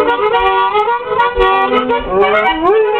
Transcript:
Oh, my